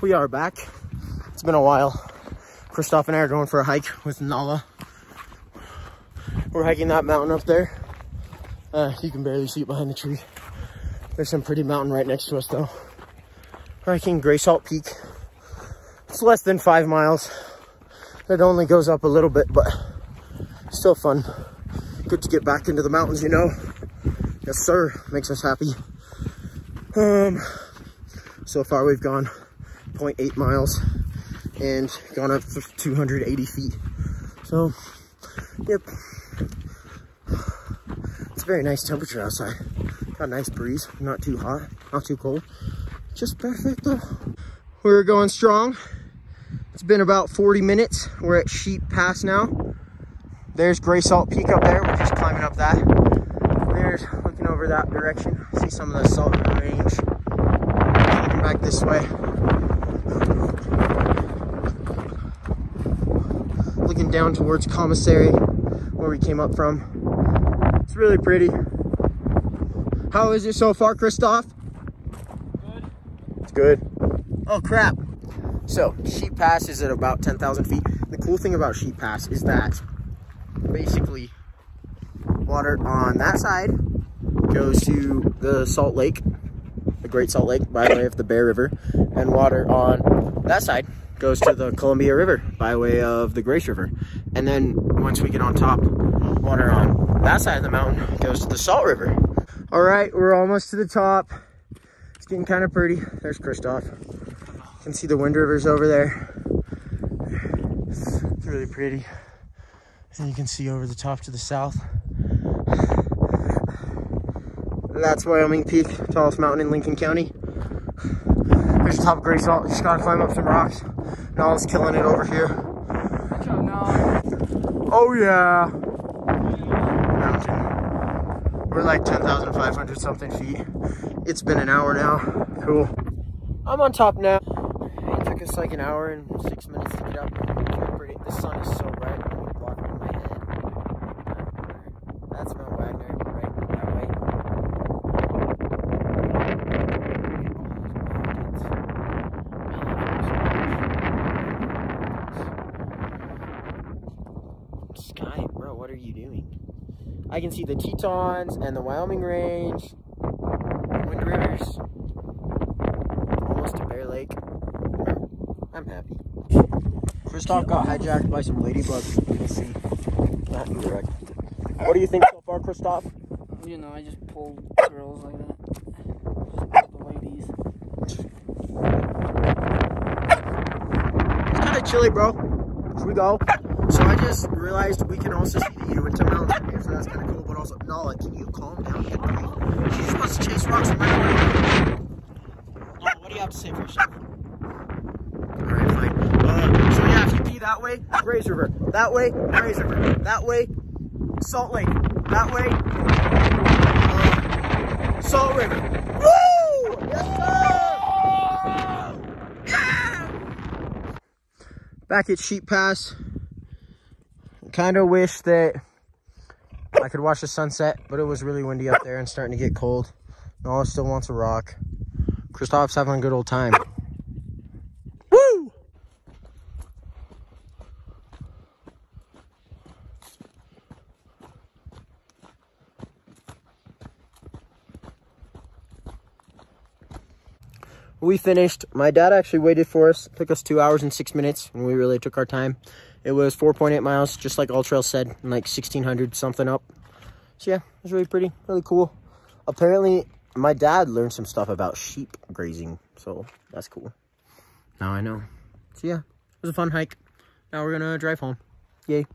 we are back. It's been a while. Kristoff and I are going for a hike with Nala. We're hiking that mountain up there. Uh, you can barely see it behind the tree. There's some pretty mountain right next to us though. We're hiking Greysalt Peak. It's less than five miles. It only goes up a little bit, but still fun. Good to get back into the mountains, you know. Yes, sir. Makes us happy. Um, so far we've gone 0.8 miles and gone up 280 feet. So, yep. It's a very nice temperature outside. Got a nice breeze, not too hot, not too cold. Just perfect though. We're going strong. It's been about 40 minutes. We're at Sheep Pass now. There's Greysalt Peak up there. We're just climbing up that. There's looking over that direction. See some of the salt range. Looking back this way. Looking down towards Commissary, where we came up from. It's really pretty. How is it so far, Kristoff? Good. It's good. Oh crap. So Sheep Pass is at about 10,000 feet. The cool thing about Sheep Pass is that basically water on that side goes to the Salt Lake, the Great Salt Lake by the way of the Bear River, and water on that side goes to the Columbia River by way of the Greys River. And then once we get on top, water on that side of the mountain goes to the Salt River. All right, we're almost to the top. It's getting kind of pretty. There's Kristoff. You can see the Wind Rivers over there. It's really pretty. And you can see over the top to the south. That's Wyoming Peak, tallest mountain in Lincoln County. There's the top of Greysalt. Just gotta climb up some rocks. Nala's killing it over here. Oh yeah. Mountain. We're like 10,500 something feet. It's been an hour now. Cool. I'm on top now. It took us like an hour and six minutes to get up. The sun is so bright, it would block in my head. That's Mount Wagner, right that way. Sky, bro, what are you doing? I can see the Tetons and the Wyoming Range, Wind Rivers, almost to Bear Lake. I'm happy. Kristoff got hijacked by some ladybugs. You can see. Not direct. What do you think so far, Kristoff? You know, I just pulled girls like that. Just the ladies. It's kind of chilly, bro. Should we go? So I just realized we can also see the Uinta Mountains from here, so that's kind of cool. But also, Nala, can you calm down? Get breathe. She just wants to chase rocks from right away. Nala, what do you have to say for yourself? Alright, fine. Uh, so yeah, if you pee that way, Greys River. That way, Greys River. That way, Salt Lake. That way, uh, Salt River. Woo! Yes, sir! Yeah! Back at Sheep Pass. Kind of wish that I could watch the sunset, but it was really windy up there and starting to get cold. Nala still wants a rock. Kristoff's having a good old time. Woo! We finished. My dad actually waited for us. It took us two hours and six minutes, and we really took our time. It was 4.8 miles, just like All Trail said, and like 1600 something up. So yeah, it was really pretty, really cool. Apparently, my dad learned some stuff about sheep grazing, so that's cool. Now I know. So yeah, it was a fun hike. Now we're gonna drive home. Yay.